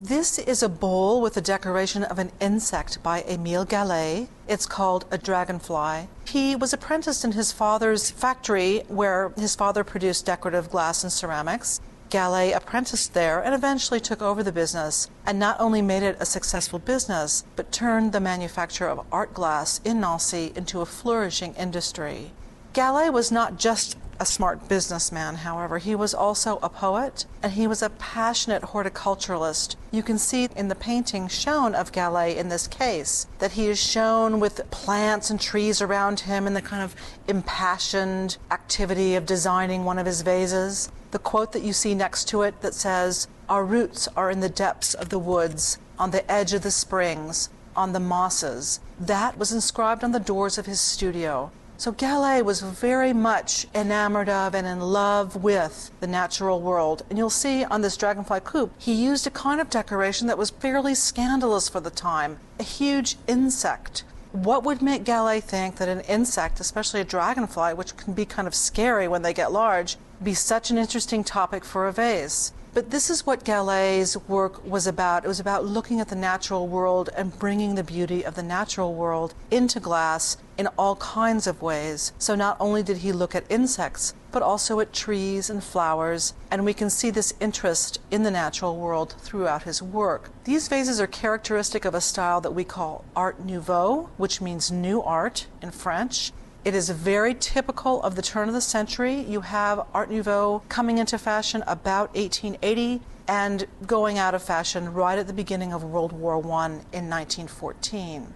This is a bowl with a decoration of an insect by Emile Gallé. It's called a dragonfly. He was apprenticed in his father's factory where his father produced decorative glass and ceramics. Gallé apprenticed there and eventually took over the business and not only made it a successful business, but turned the manufacture of art glass in Nancy into a flourishing industry. Gallé was not just a smart businessman, however. He was also a poet and he was a passionate horticulturalist. You can see in the painting shown of Gallé in this case that he is shown with plants and trees around him and the kind of impassioned activity of designing one of his vases. The quote that you see next to it that says, Our roots are in the depths of the woods, on the edge of the springs, on the mosses. That was inscribed on the doors of his studio. So Gallé was very much enamored of and in love with the natural world. And you'll see on this dragonfly coupe, he used a kind of decoration that was fairly scandalous for the time a huge insect. What would make Gallé think that an insect, especially a dragonfly, which can be kind of scary when they get large, be such an interesting topic for a vase? But this is what Gallé's work was about. It was about looking at the natural world and bringing the beauty of the natural world into glass in all kinds of ways. So not only did he look at insects, but also at trees and flowers, and we can see this interest in the natural world throughout his work. These vases are characteristic of a style that we call Art Nouveau, which means new art in French. It is very typical of the turn of the century. You have Art Nouveau coming into fashion about 1880 and going out of fashion right at the beginning of World War I in 1914.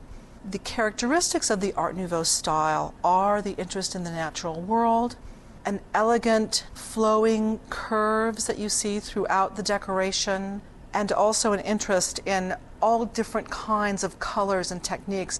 The characteristics of the Art Nouveau style are the interest in the natural world, an elegant flowing curves that you see throughout the decoration, and also an interest in all different kinds of colors and techniques.